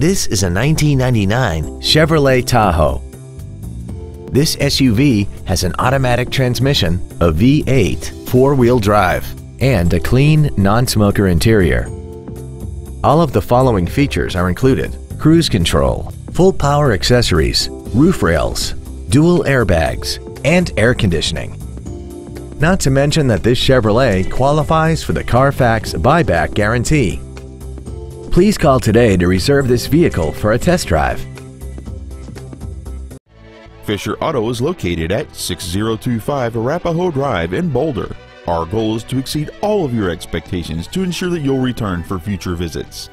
This is a 1999 Chevrolet Tahoe. This SUV has an automatic transmission, a V8 four-wheel drive, and a clean, non-smoker interior. All of the following features are included. Cruise control, full power accessories, roof rails, dual airbags, and air conditioning. Not to mention that this Chevrolet qualifies for the Carfax buyback guarantee. Please call today to reserve this vehicle for a test drive. Fisher Auto is located at 6025 Arapahoe Drive in Boulder. Our goal is to exceed all of your expectations to ensure that you'll return for future visits.